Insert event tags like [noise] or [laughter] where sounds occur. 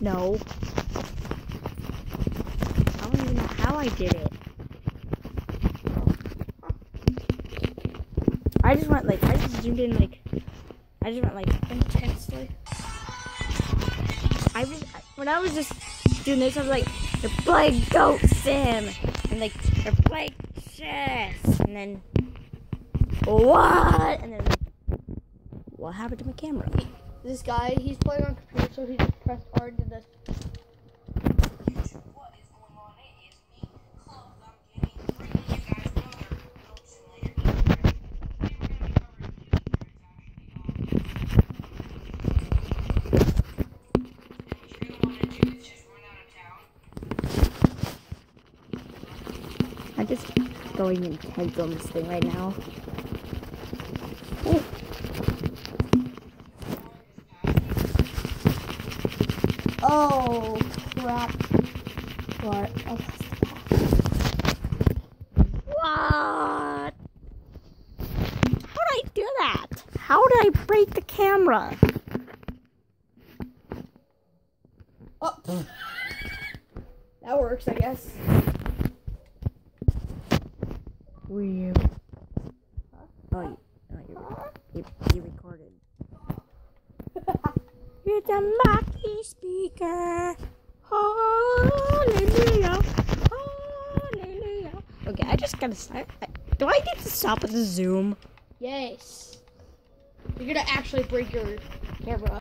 No. I don't even know how I did it. I just went like, I just zoomed in like, I just went like, intensely. I was, when I was just doing this, I was like, they're playing Goat Sim! And like, they're playing chess! And then, what? And then, what happened to my camera? This guy, he's playing on computer, so he just pressed R and I'm just going on? this thing right I'm getting bringing you guys another Goat Simulator. Today we're gonna be covering two secrets, actually. Um, and what I'm gonna do is just run out of town. I'm just going intense on this thing right now. Oh, Oh crap! What? What? How did I do that? How did I break the camera? oh. that works, I guess. Weird. Oh, you, oh you, you, you recorded. [laughs] It's a Speaker. Hallelujah. Hallelujah. Okay, I just gotta start. Do I need to stop with the zoom? Yes. You're gonna actually break your camera.